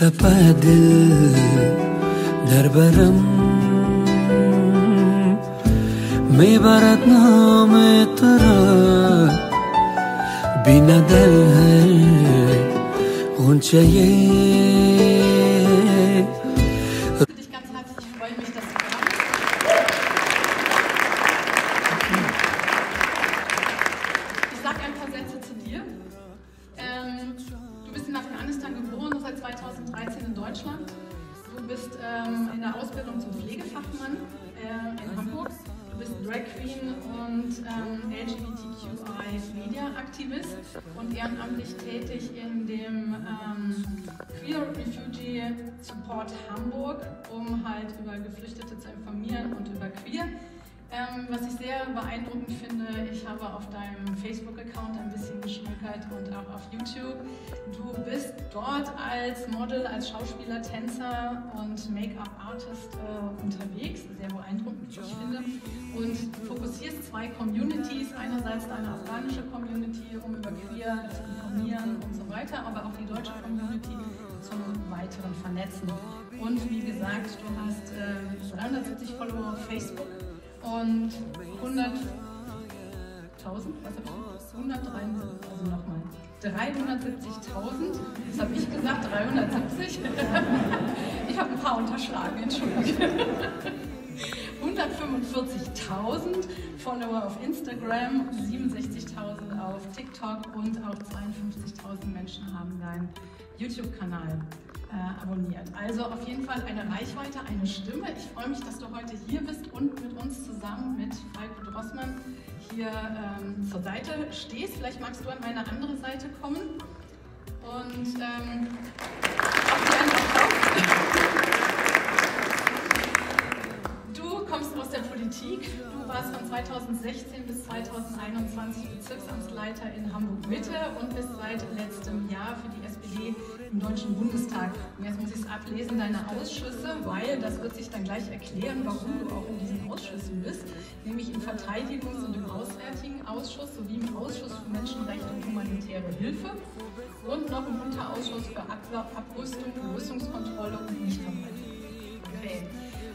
तपा दिल दरबरम मैं भारत नाम तेरा बिना दल है ऊंचाई Deutschland. Du bist ähm, in der Ausbildung zum Pflegefachmann äh, in Hamburg. Du bist Drag Queen und ähm, LGBTQI Media Aktivist und ehrenamtlich tätig in dem ähm, Queer Refugee Support Hamburg, um halt über Geflüchtete zu informieren und über Queer. Ähm, was ich sehr beeindruckend finde, ich habe auf deinem Facebook-Account ein bisschen geschmückert und auch auf YouTube. Du bist dort als Model, als Schauspieler, Tänzer und Make-up-Artist äh, unterwegs, sehr beeindruckend, wie ich finde, und fokussierst zwei Communities, einerseits deine afghanische Community, um über Queer zu informieren und so weiter, aber auch die deutsche Community zum weiteren Vernetzen. Und wie gesagt, du hast äh, 370 Follower auf Facebook und 100.000, was habe ich? 173, also nochmal. 370.000, das habe ich gesagt, 370. ich habe ein paar unterschlagen, Entschuldigung. 145.000 Follower auf Instagram, 67.000 auf TikTok und auch 52.000 Menschen haben deinen YouTube-Kanal äh, abonniert. Also auf jeden Fall eine Reichweite, eine Stimme. Ich freue mich, dass du heute hier bist und mit uns zusammen mit Falco Drossmann hier ähm, zur Seite stehst. Vielleicht magst du an meine andere Seite kommen. Und ähm, Du kommst aus der Politik. Du warst von 2016 bis 2021 Bezirksamtsleiter in Hamburg-Mitte und bist seit letztem Jahr für die SPD im Deutschen Bundestag. Und jetzt muss ich es ablesen, deine Ausschüsse, weil das wird sich dann gleich erklären, warum du auch in diesen Ausschüssen bist, nämlich im Verteidigungs- und im Auswärtigen Ausschuss sowie im Ausschuss für Menschenrechte und humanitäre Hilfe und noch im Unterausschuss für Ab Abrüstung, Rüstungskontrolle und Nichtverbreitung. Okay.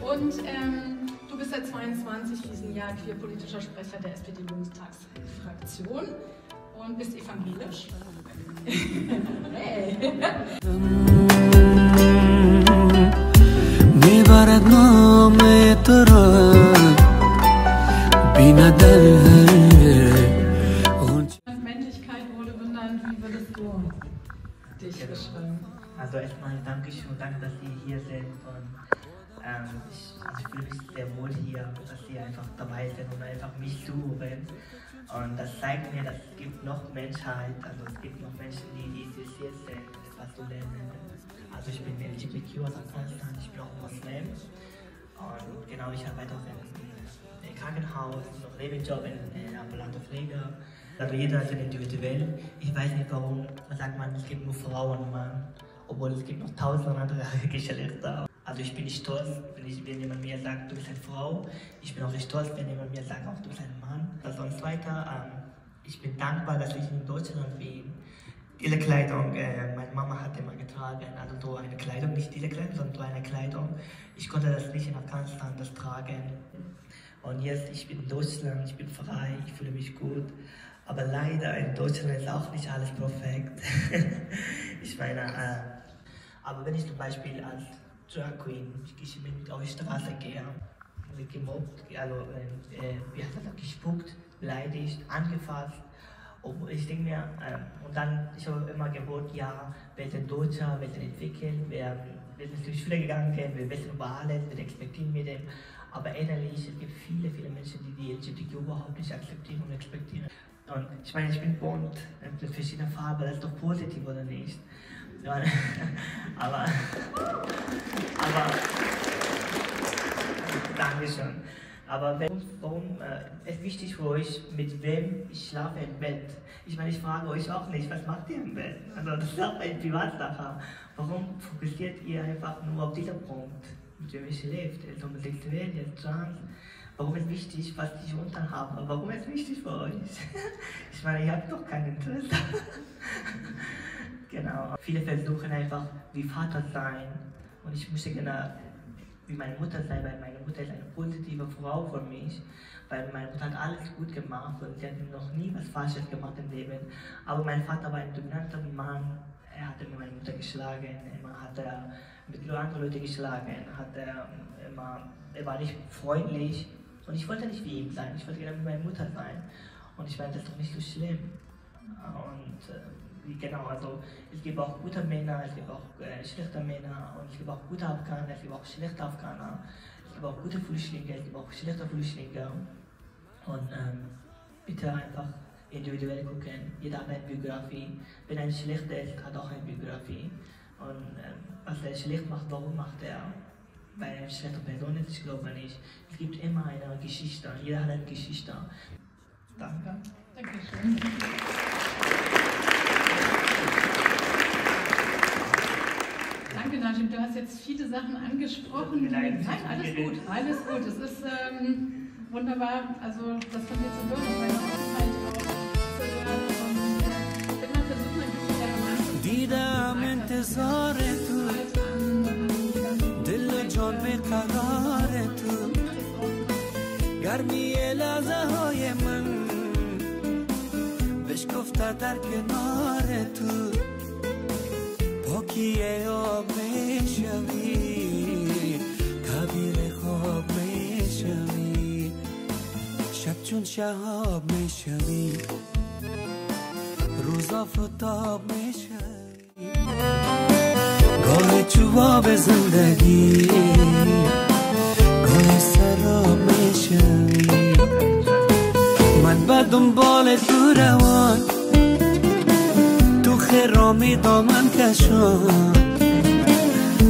Und ähm, du bist seit 22 diesem Jahr queerpolitischer Sprecher der SPD-Bundestagsfraktion und bist evangelisch. Männlichkeit wurde benannt, wie würdest du dich beschreiben? Also erstmal Dankeschön, danke, dass Sie hier sind und ähm, ich, also ich fühle mich sehr wohl hier, dass Sie einfach dabei sind und einfach mich zuhören. Und das zeigt mir, dass es gibt noch Menschheit, also es gibt noch Menschen, die, interessiert sind, etwas zu lernen. Also ich bin LGBTQ aus Afghanistan, ich bin auch Muslim und genau, ich arbeite auch im, im Krankenhaus, noch Nebenjob in, in ambulanter Pflege. Also jeder ist individuell. Ich weiß nicht warum, sagt man, es gibt nur Frauen und Mann, obwohl es gibt noch tausend andere Geschlechter. Also ich bin stolz, wenn, ich, wenn jemand mir sagt, du bist eine Frau. Ich bin auch stolz, wenn jemand mir sagt, auch du bist ein Mann. Also sonst weiter, ähm, ich bin dankbar, dass ich in Deutschland bin. Diese Kleidung, äh, meine Mama hat immer getragen, also so eine Kleidung, nicht diese Kleidung, sondern so eine Kleidung. Ich konnte das nicht in Afghanistan das tragen. Und jetzt, ich bin in Deutschland, ich bin frei, ich fühle mich gut. Aber leider in Deutschland ist auch nicht alles perfekt. ich meine, äh, aber wenn ich zum Beispiel als Drag Queen, ich mit auf die Straße wird gemobbt, also äh, äh, wie hat das gespuckt, beleidigt, angefasst. Obwohl ich denke mir, äh, und dann, ich habe immer gehört, ja, sind Deutscher, wir sind entwickelt, wir, wir sind durch Schule gegangen, wir wissen über alles, wir respektieren mit dem. Aber innerlich, es gibt viele, viele Menschen, die die LGBTQ überhaupt nicht akzeptieren und respektieren. Und ich meine, ich bin bunt, mit verschiedenen Farben, das ist doch positiv oder nicht? Aber, aber, Dankeschön. Aber wenn, warum äh, ist wichtig für euch, mit wem ich schlafe im Bett? Ich meine, ich frage euch auch nicht, was macht ihr im Bett? Also das ist auch eine Privatsache. Warum fokussiert ihr einfach nur auf diesen Punkt, mit wem ich lebt? Jetzt homosexuell, jetzt trans. Warum ist wichtig, was ich unten habe? Warum ist wichtig für euch? Ich meine, ihr habt doch kein Interesse. Genau. Viele versuchen einfach wie Vater sein und ich möchte gerne wie meine Mutter sein, weil meine Mutter ist eine positive Frau für mich, weil meine Mutter hat alles gut gemacht und sie hat noch nie was Falsches gemacht im Leben. Aber mein Vater war ein dominanter Mann, er hat immer meine Mutter geschlagen, immer hat er mit anderen Leuten geschlagen, hat er immer, er war nicht freundlich und ich wollte nicht wie ihm sein, ich wollte gerne wie meine Mutter sein und ich meine, das ist doch nicht so schlimm. Und äh, genau, also es gibt auch gute Männer, es gibt auch äh, schlechte Männer und es gibt auch gute Afghaner, es gibt auch schlechte Afghaner, es gibt auch gute Flüchtlinge, es gibt auch schlechte Flüchtlinge. Und ähm, bitte einfach individuell gucken, jeder hat eine Biografie. Wenn ein schlechter ist, hat auch eine Biografie. Und ähm, was er schlecht macht, warum macht er? Weil er eine schlechte Person ist, ich glaube nicht. Es gibt immer eine Geschichte, jeder hat eine Geschichte. Danke. Dankeschön. Danke, Najib. Du hast jetzt viele Sachen angesprochen. Nein, alles gut, alles gut. Es ist ähm, wunderbar, also das von dir zu hören meine Offenheit auch zu hören. Und ich werde mal versuchen, ein bisschen daran anzufangen. گفته در کنار تو پاکی آب می‌شوی تعبیر خواب می‌شوی شب چون شهاب می‌شوی روز آفتاب می‌شوی گاه چوباب زندگی دامن کشان.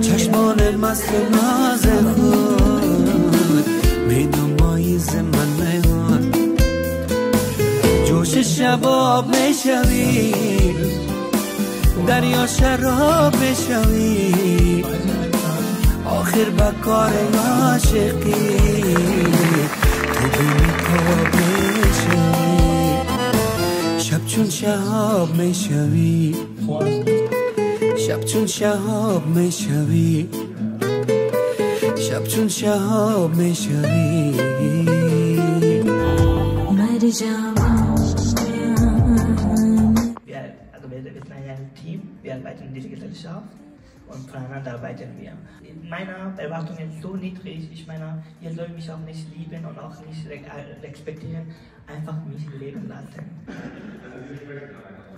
چشمان مست ناز خود. می نمایی من میهان جوش شباب می‌شوی دریا شراب می‌شوی آخر به کار عاشقی. تو تاب می‌شوی شب چون شهاب می‌شوی vor. Ich hab شب چون شهاب میشوی شب چون شهاب میشوی مرجم also wir, wir sind ein Team, wir arbeiten in dieser Gesellschaft und voneinander arbeiten wir. Meine Erwartungen sind so niedrig, ich meine, ihr sollt mich auch nicht lieben und auch nicht äh, respektieren, einfach mich leben lassen.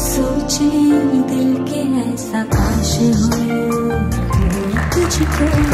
सोचे दिल के ऐसा काश हो तुझको